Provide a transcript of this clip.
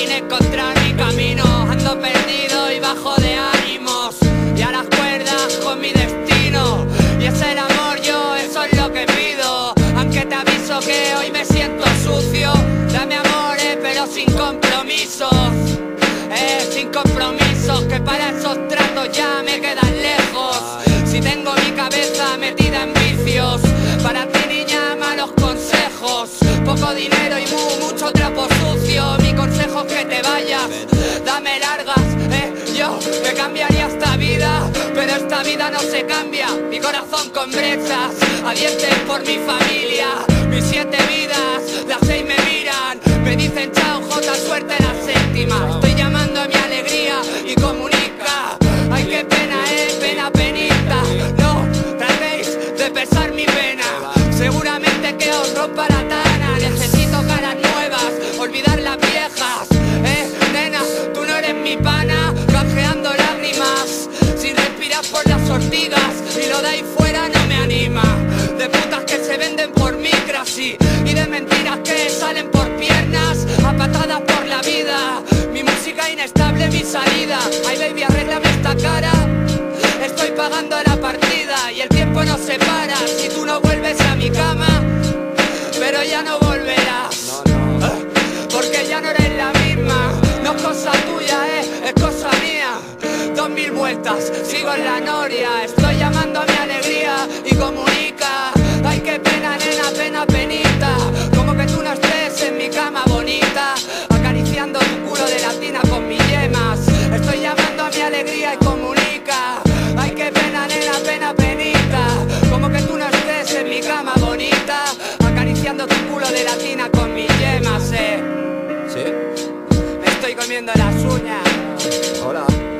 sin encontrar mi camino. Ando perdido y bajo de ánimos y a las cuerdas con mi destino. Y es el amor, yo eso es lo que pido. Aunque te aviso que hoy me siento sucio, dame amores pero sin compromisos. Eh, sin compromisos, que para esos tratos ya me quedan lejos. Si tengo mi cabeza metida en vicios, para ti niña malos consejos, poco dinero y mucho trabajo dame largas, eh, yo me cambiaría esta vida, pero esta vida no se cambia, mi corazón con brechas, abiertes por mi familia, y lo de ahí fuera no me anima. De putas que se venden por micras y, y de mentiras que salen por piernas, a patadas por la vida. Mi música inestable, mi salida. Ay baby, arréglame esta cara. sigo en la noria, estoy llamando a mi alegría y comunica. Ay, qué pena, nena, pena, penita. Como que tú no estés en mi cama bonita, acariciando tu culo de latina con mis yemas. Estoy llamando a mi alegría y comunica. Ay, qué pena, nena, pena, penita. Como que tú no estés en mi cama bonita, acariciando tu culo de latina con mis yemas, eh. Sí. Estoy comiendo las uñas. Hola.